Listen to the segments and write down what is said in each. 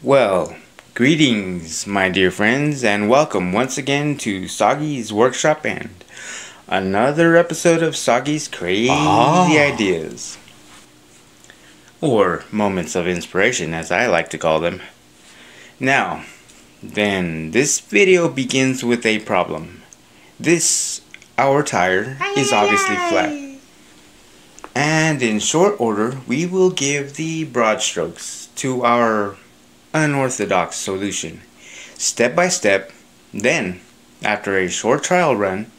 Well, greetings, my dear friends, and welcome once again to Soggy's Workshop and another episode of Soggy's Crazy Ah. Ideas. Or moments of inspiration, as I like to call them. Now, then, this video begins with a problem. This, our tire, is obviously flat. And in short order, we will give the broad strokes to our unorthodox solution. Step by step, then, after a short trial run,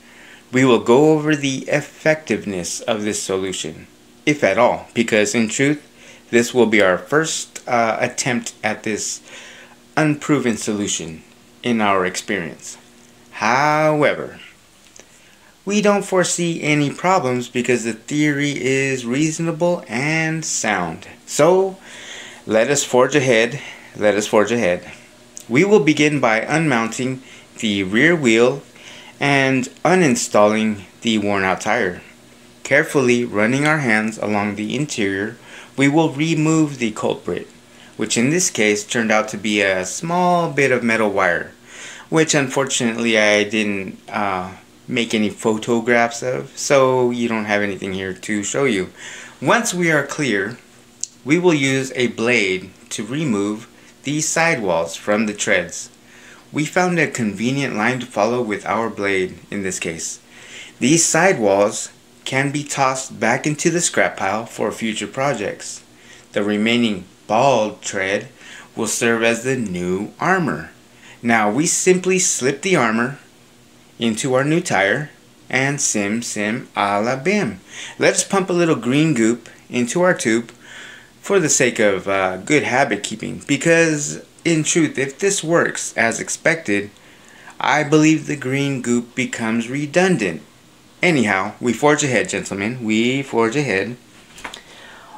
we will go over the effectiveness of this solution, if at all, because in truth, this will be our first uh, attempt at this unproven solution in our experience. However, we don't foresee any problems because the theory is reasonable and sound. So, let us forge ahead. Let us forge ahead. We will begin by unmounting the rear wheel and uninstalling the worn out tire. Carefully running our hands along the interior, we will remove the culprit, which in this case turned out to be a small bit of metal wire, which unfortunately I didn't uh, make any photographs of, so you don't have anything here to show you. Once we are clear, we will use a blade to remove these sidewalls from the treads. We found a convenient line to follow with our blade in this case. These sidewalls can be tossed back into the scrap pile for future projects. The remaining bald tread will serve as the new armor. Now we simply slip the armor into our new tire and sim sim a la bim. Let's pump a little green goop into our tube for the sake of uh, good habit keeping because in truth if this works as expected I believe the green goop becomes redundant. Anyhow, we forge ahead gentlemen, we forge ahead.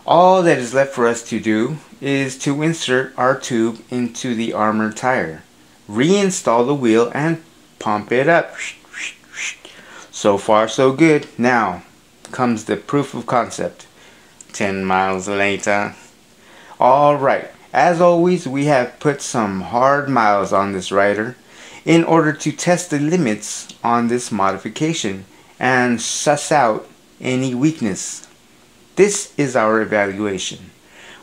All that is left for us to do is to insert our tube into the armored tire, reinstall the wheel and pump it up. So far so good. Now comes the proof of concept. 10 miles later. Alright, as always we have put some hard miles on this rider in order to test the limits on this modification and suss out any weakness. This is our evaluation.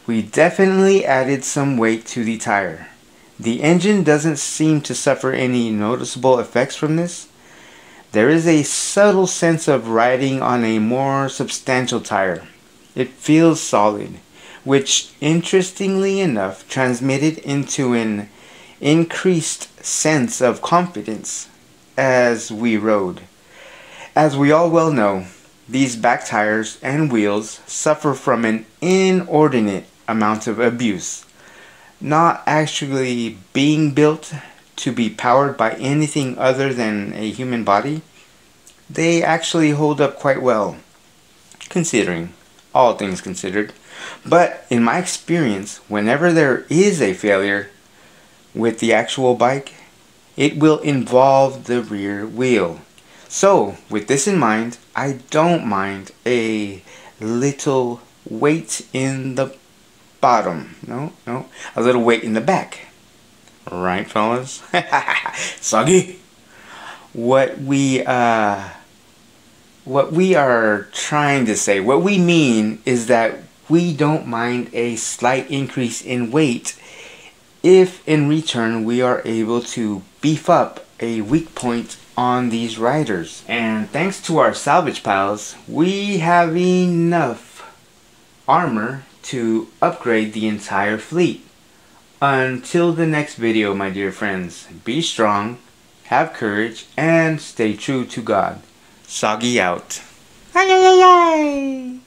We definitely added some weight to the tire. The engine doesn't seem to suffer any noticeable effects from this. There is a subtle sense of riding on a more substantial tire. It feels solid, which interestingly enough transmitted into an increased sense of confidence as we rode. As we all well know, these back tires and wheels suffer from an inordinate amount of abuse, not actually being built to be powered by anything other than a human body. They actually hold up quite well, considering all things considered. But in my experience, whenever there is a failure with the actual bike, it will involve the rear wheel. So, with this in mind, I don't mind a little weight in the bottom. No, no, a little weight in the back. Right, fellas? Soggy? What we, uh, what we are trying to say, what we mean is that we don't mind a slight increase in weight if in return we are able to beef up a weak point on these riders. And thanks to our salvage piles, we have enough armor to upgrade the entire fleet. Until the next video, my dear friends, be strong, have courage, and stay true to God. Soggy out. Ay, ay, ay, ay.